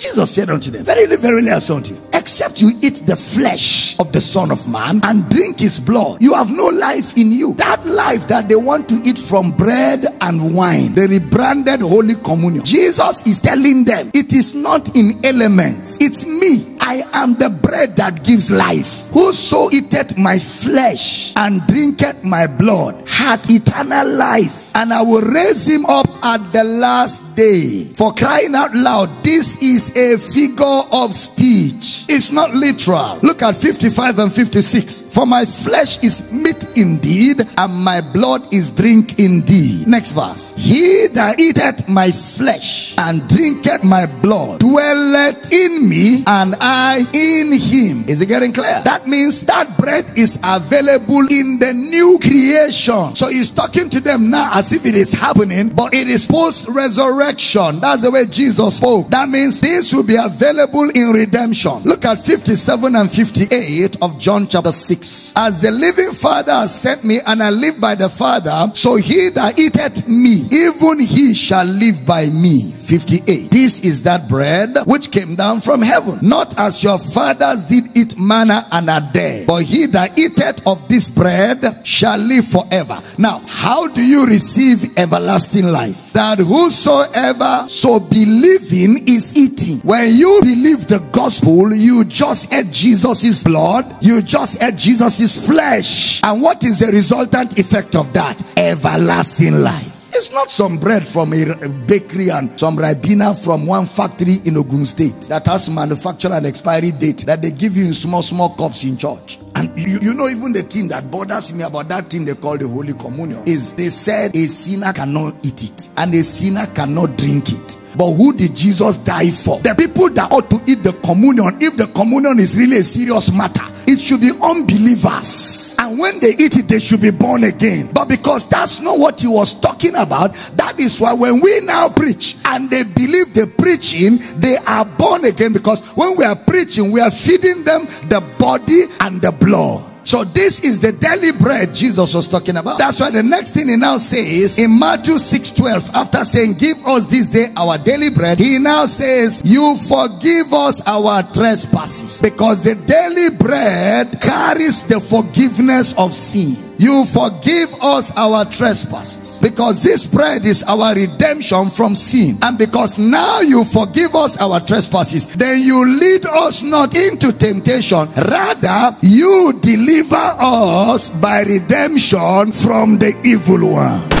Jesus said unto them, Verily, verily, I say unto you, except you eat the flesh of the Son of Man and drink his blood, you have no life in you. That life that they want to eat from bread and wine, the rebranded Holy Communion. Jesus is telling them, it is not in elements, it's me. I am the bread that gives life. Whoso eateth my flesh and drinketh my blood hath eternal life, and I will raise him up at the last day. For crying out loud, this is a figure of speech. It's not literal. Look at 55 and 56. For my flesh is meat indeed, and my blood is drink indeed. Next verse. He that eateth my flesh and drinketh my blood dwelleth in me, and I in him. Is it getting clear? That means that bread is available in the new creation. So he's talking to them now as if it is happening, but it is post resurrection. That's the way Jesus spoke. That means this will be available in redemption. Look at 57 and 58 of John chapter 6. As the living Father has sent me, and I live by the Father, so he that eateth me, even he shall live by me. 58. This is that bread which came down from heaven, not as your fathers did eat manna and are dead, but he that eateth of this bread shall live forever. Now, how do you receive everlasting life? That whosoever so believing is eating. When you believe the gospel, you just ate Jesus' blood, you just ate Jesus' flesh. And what is the resultant effect of that? Everlasting life. It's not some bread from a bakery and some ribena from one factory in Ogun State that has manufacture and expiry date that they give you in small, small cups in church. And you, you know, even the thing that bothers me about that thing they call the Holy Communion is they said a sinner cannot eat it and a sinner cannot drink it. But who did Jesus die for? The people that ought to eat the communion, if the communion is really a serious matter, it should be unbelievers. And when they eat it, they should be born again. But because that's not what he was talking about, that is why when we now preach and they believe the preaching, they are born again. Because when we are preaching, we are feeding them the body and the blood. So this is the daily bread Jesus was talking about. That's why the next thing he now says in Matthew 6 12, after saying, Give us this day our daily bread, he now says, You forgive us our trespasses. Because the daily bread carries the forgiveness of sin. You forgive us our trespasses. Because this bread is our redemption from sin. And because now you forgive us our trespasses, then you lead us not into temptation. Rather, you deliver us by redemption from the evil one.